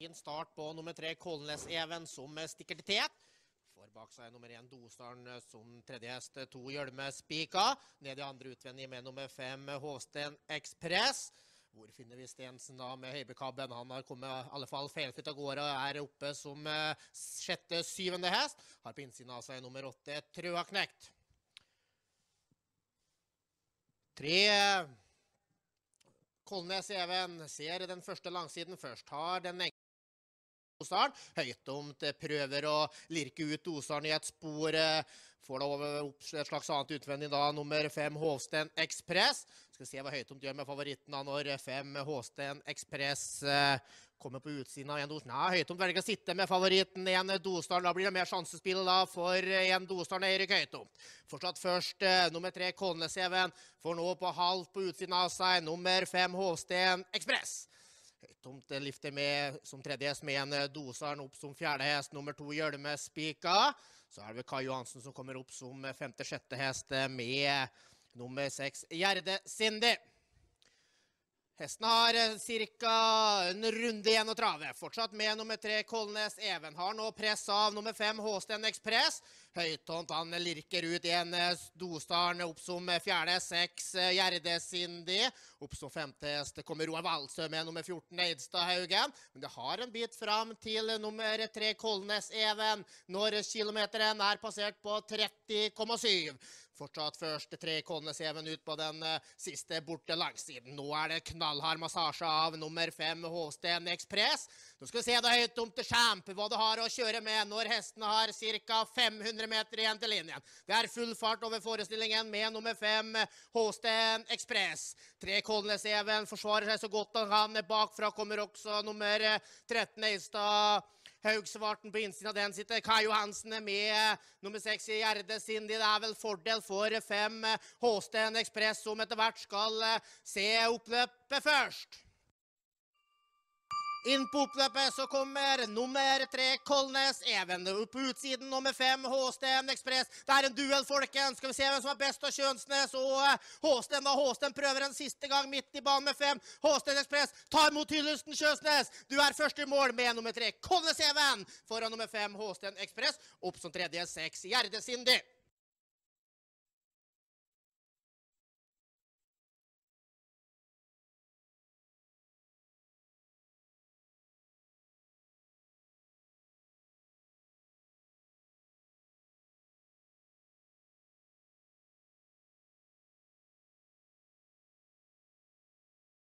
Fin start på nummer tre, Kolnes-Even, som stikker til tet. Får bak seg nummer én, Dostaren, som tredje hest. To Hjelme Spika. Ned i andre utvendig med nummer fem, Hovsten Ekspress. Hvor finner vi Stensen da med høybekabben? Han har kommet i alle fall feilfritt av gårde og er oppe som eh, sjette-syvende hest. Har på innsiden av seg nummer åtte, Trøaknekt. Tre Kolnes-Even ser den første langsiden først. Har den Osaren. Høytomt prøver å lirke ut Osaren i et spor. Får da opp et slags annet utvendig da, nummer fem Hovsten Ekspress. Skal se hva Høytomt gjør med favoritten da når fem Hovsten Ekspress kommer på utsiden av en Dostaren. Nei, Høytomt velger å sitte med favoritten en Dostaren. Da blir det mer sjansespill da for en Dostaren Eirik Høytomt. Fortsatt først nummer tre Kolneseven. Får nå på halv på utsiden av seg nummer fem Hovsten Ekspress. Høytomt lifter med som tredje hest med en Dosaren opp som fjerde hest. Nummer to Gjølme Spika. Så er det Kai Johansen som kommer opp som femte-sjette hest med nummer seks Gjerde Sindi. Hesten har ca. en runde igjen å trave. Fortsatt med nummer tre Kolnes Even. Har nå press av nummer fem Håsten Ekspress. Høytont han lirker ut en Dostaren opp som fjerde. Seks Gjerde Sindi. Opp som femte hest kommer Roar Valsø med nummer 14 Eidstad Haugen. Men det har en bit fram til nummer tre Kolnes Even når kilometeren er passert på 30,7. Fortsatt først tre Kolnes Even ut på den siste borte langsiden. Nå er det knallhard massasje av nummer fem Hovsten Ekspress. Nå skal vi se da høyt om til Champ hva du har å kjøre med når hestene har ca. 500 meter igjen til linjen. Det er full fart over forestillingen med nummer fem Håsten Ekspress. Tre Kolnes-Even forsvarer seg så godt han kan. Bakfra kommer også nummer 13 Eistad. Haugsvarten på innsiden av den sitter Kai Johansen med nummer seks i Gjerde Sindi. Det er vel fordel for fem Håsten Ekspress som etter hvert skal se oppløpet først. Inn på oppløpet så kommer nummer tre Kolnes Even. På utsiden nummer fem Håsten Ekspress. Det er en duell, folkens. Skal vi se hvem som er best av Kjønsnes og Håsten. da Håsten prøver en siste gang midt i banen med fem. Håsten Ekspress tar imot hyllesten Kjønsnes. Du er først i mål med nummer tre Kolnes Even foran nummer fem Håsten Ekspress. Opp som tredje seks Gjerde Sindi.